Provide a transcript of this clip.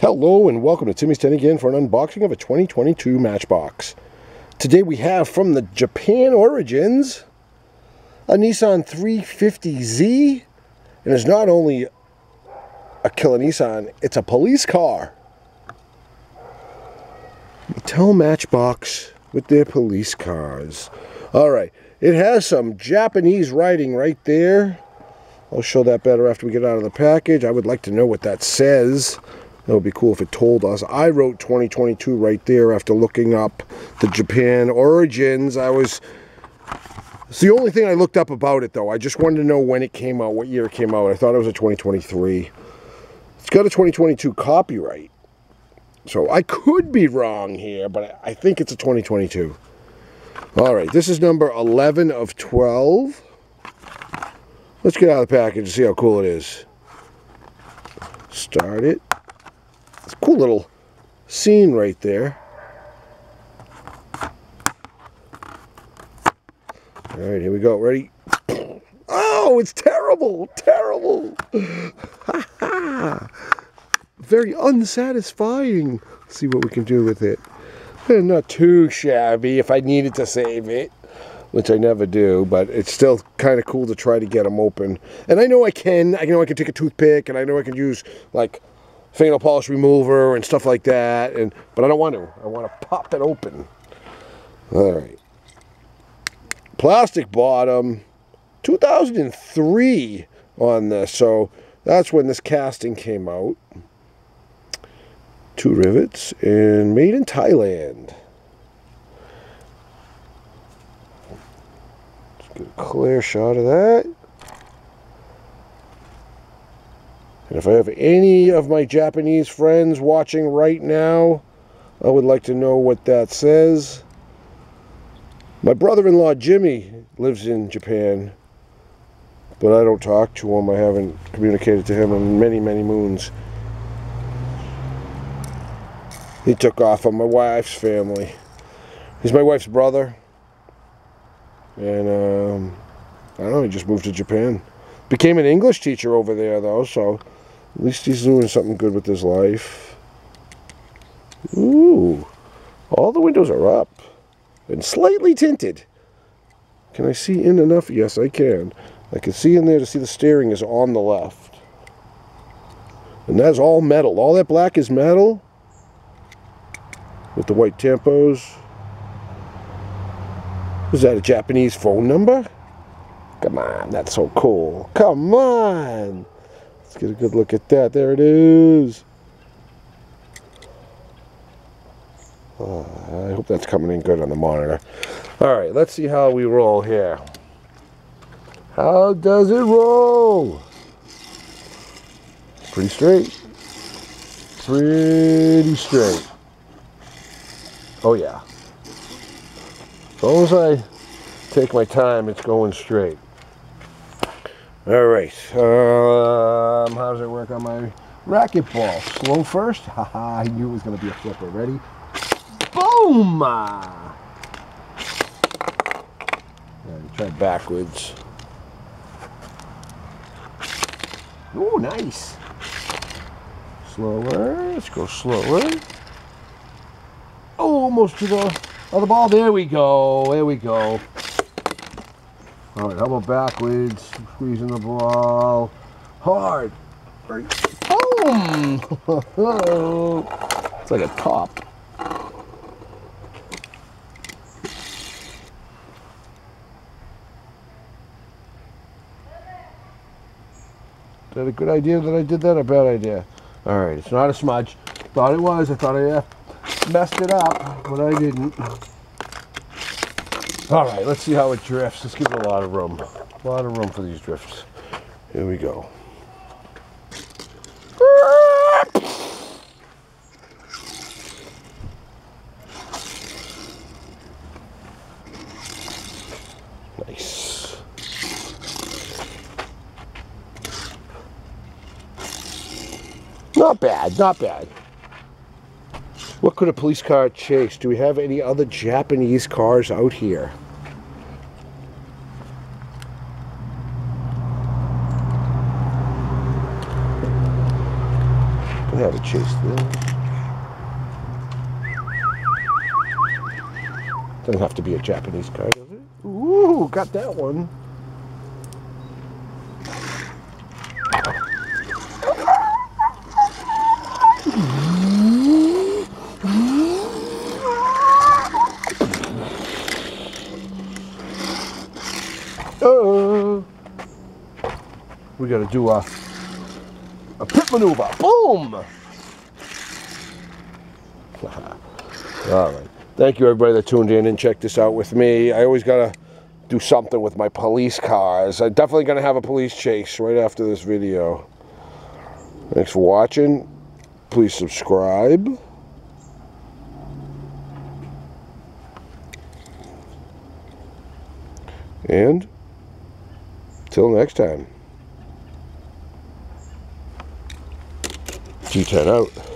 Hello and welcome to Timmy's 10 again for an unboxing of a 2022 Matchbox. Today we have from the Japan Origins a Nissan 350Z and it's not only a killer Nissan, it's a police car. Tell Matchbox with their police cars. Alright, it has some Japanese writing right there. I'll show that better after we get out of the package. I would like to know what that says. That would be cool if it told us. I wrote 2022 right there after looking up the Japan origins. I was... It's the only thing I looked up about it, though. I just wanted to know when it came out, what year it came out. I thought it was a 2023. It's got a 2022 copyright. So I could be wrong here, but I think it's a 2022. All right, this is number 11 of 12. Let's get out of the package and see how cool it is. Start it. It's a cool little scene right there. All right, here we go. Ready? Oh, it's terrible. Terrible. Very unsatisfying. Let's see what we can do with it. Eh, not too shabby if I needed to save it, which I never do, but it's still kind of cool to try to get them open. And I know I can. I know I can take a toothpick, and I know I can use, like, fingernail polish remover and stuff like that. And But I don't want to. I want to pop it open. All right. Plastic bottom. 2003 on this. So that's when this casting came out. Two rivets and made in Thailand. Let's get a clear shot of that. And if I have any of my Japanese friends watching right now, I would like to know what that says. My brother-in-law Jimmy lives in Japan, but I don't talk to him. I haven't communicated to him in many, many moons. He took off on my wife's family. He's my wife's brother. And, um, I don't know, he just moved to Japan. Became an English teacher over there, though, so at least he's doing something good with his life. Ooh, all the windows are up and slightly tinted. Can I see in enough? Yes, I can. I can see in there to see the steering is on the left. And that's all metal. All that black is metal with the white tampos. Is that a Japanese phone number? Come on, that's so cool. Come on. Let's get a good look at that. There it is. Uh, I hope that's coming in good on the monitor. All right, let's see how we roll here. How does it roll? Pretty straight. Pretty straight. Oh yeah. As long as I take my time, it's going straight. All right. Um, how does it work on my racquetball? Slow first. Haha, I knew it was going to be a flipper. Ready? Boom! Right, try backwards. Oh, nice. Slower. Let's go slower. Oh, almost to the other ball. There we go. There we go. All right, how about backwards? Squeezing the ball hard. Boom! it's like a top. Is that a good idea that I did that? A bad idea? All right, it's not a smudge. Thought it was. I thought I uh, messed it up, but I didn't. All right, let's see how it drifts. Let's give it a lot of room. A lot of room for these drifts. Here we go. Nice. Not bad, not bad. What could a police car chase? Do we have any other Japanese cars out here? We have a chase there. Doesn't have to be a Japanese car, does it? Ooh, got that one. Uh, we gotta do a a pit maneuver. Boom! All right. Thank you, everybody that tuned in and checked this out with me. I always gotta do something with my police cars. I'm definitely gonna have a police chase right after this video. Thanks for watching. Please subscribe. And till next time. G10 out.